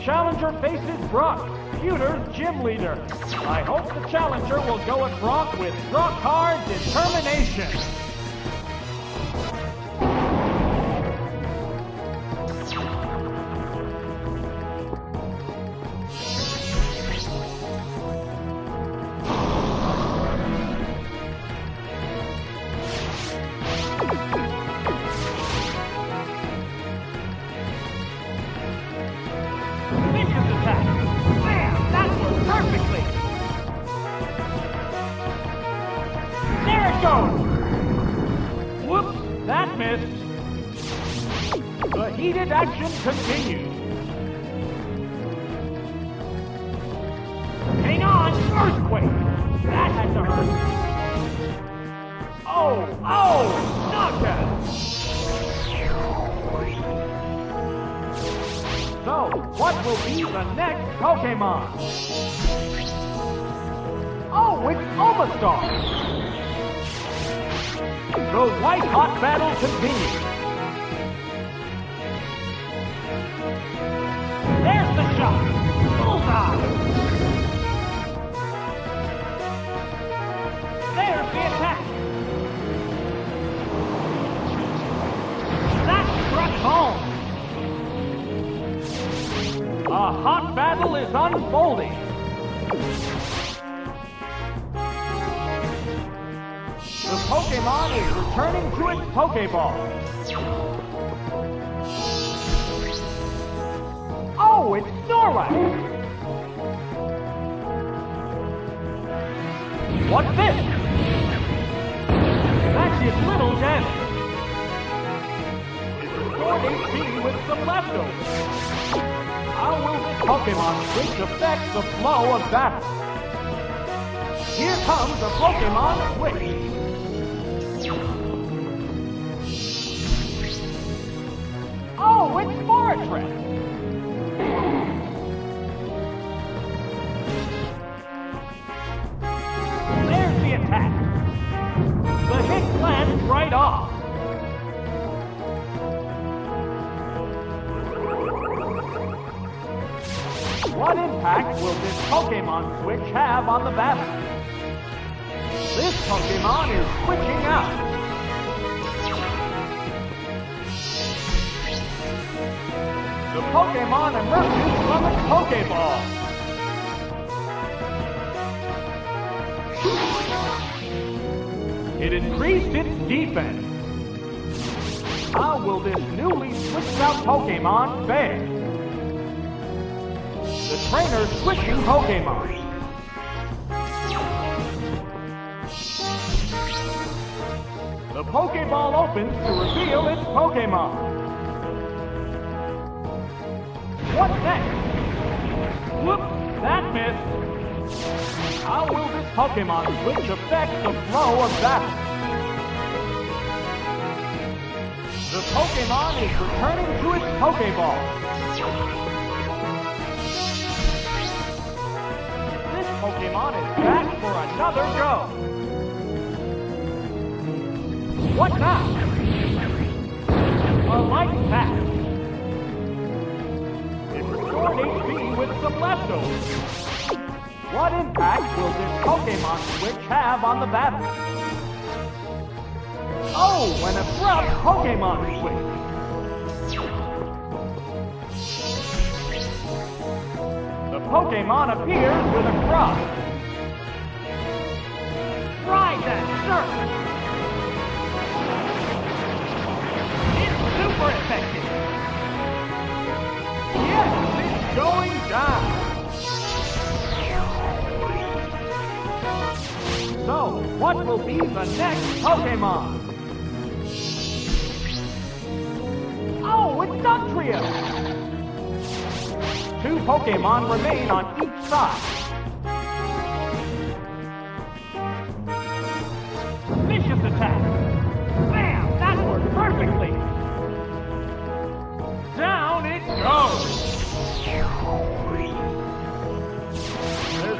challenger faces Brock, Pewter's gym leader. I hope the challenger will go at Brock with rock hard determination. Missed. The heated action continues. Hang on! Earthquake! That had to hurt. Oh! Oh! Knockout! So, what will be the next Pokemon? Oh, it's Omastar! The white hot battle continues. There's the shot! Bullseye! There's the attack! That struck home! A hot battle is unfolding. Pokemon is returning to its Pokeball. Oh, it's Snorlax! What's this? That did little damage. It restored HP with some leftovers. How will this Pokemon switch affect the flow of battle? Here comes a Pokemon switch. Oh, it's Forretress! There's the attack. The hit lands right off. What impact will this Pokemon switch have on the battle? This Pokemon is switching out. The Pokemon emerges from its Pokeball. It increased its defense. How will this newly switched out Pokemon fare? The trainer's switching Pokemon. The Pokeball opens to reveal its Pokemon. What next? Whoops, that missed. How will this Pokemon switch affect the flow of battle? The Pokemon is returning to its Pokeball. This Pokemon is back for another go. What now? A light attack. With some leftovers. What impact will this Pokemon switch have on the battle? Oh, an abrupt Pokemon switch. The Pokemon appears with a crop. Ride that surf! It's super effective! Going down! So, what will be the next Pokemon? Oh, it's Dugtrio! Two Pokemon remain on each side.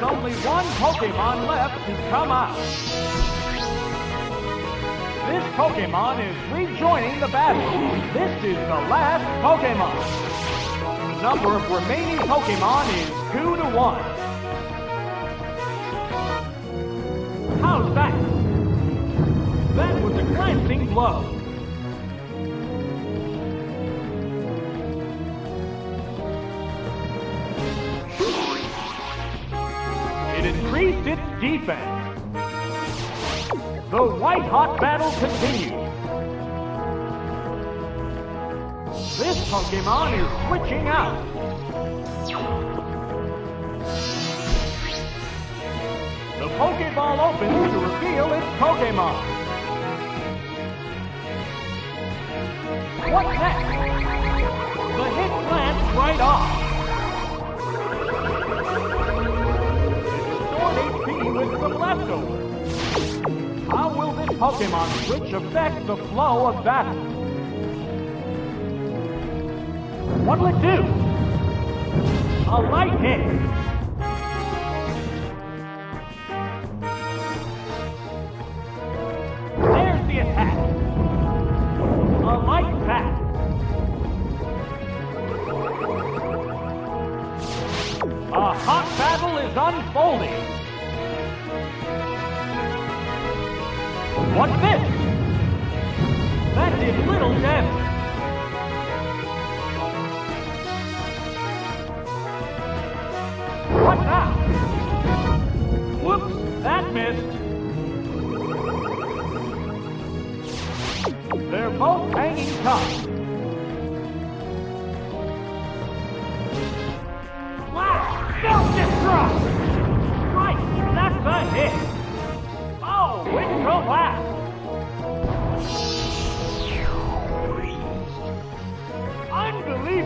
Only one Pokemon left to come out. This Pokemon is rejoining the battle. This is the last Pokemon. The number of remaining Pokemon is 2 to 1. How's that? That was a glancing blow. Increased its defense. The white-hot battle continues. This Pokemon is switching out. The Pokeball opens to reveal its Pokemon. What next? The hit lands right off. Leftovers. How will this Pokemon switch affect the flow of battle? What'll it do? A light hit. There's the attack. A light attack. A hot battle is unfolding. What's this? That did little damage. What now?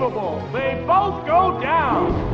Unbelievable! They both go down.